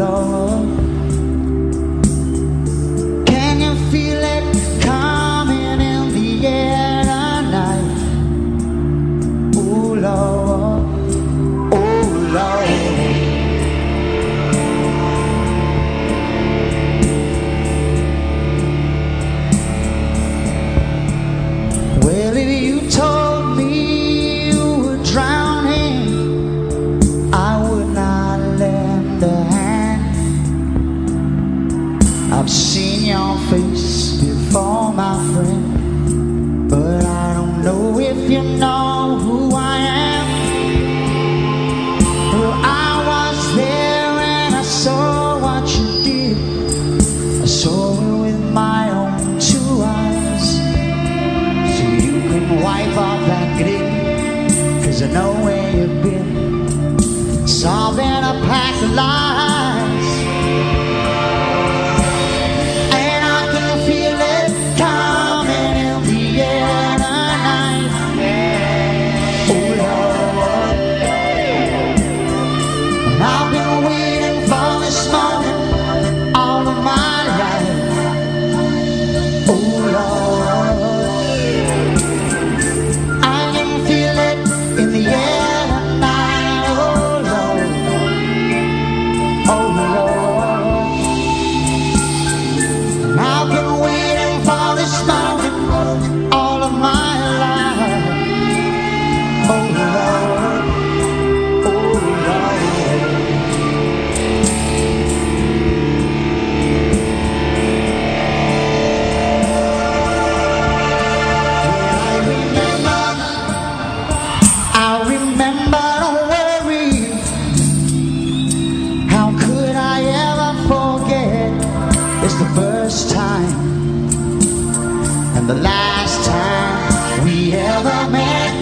love. you know who I am. Well, I was there and I saw what you did I saw it with my own two eyes. So you can wipe off that grin Cause I know where you've been. Solving a packed line we ever met.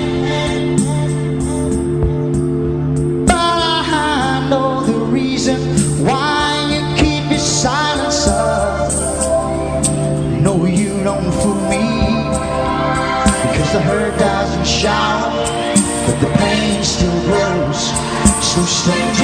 But I know the reason why you keep your silence up. No, you don't fool me, because the hurt doesn't shout, but the pain still grows. So strange.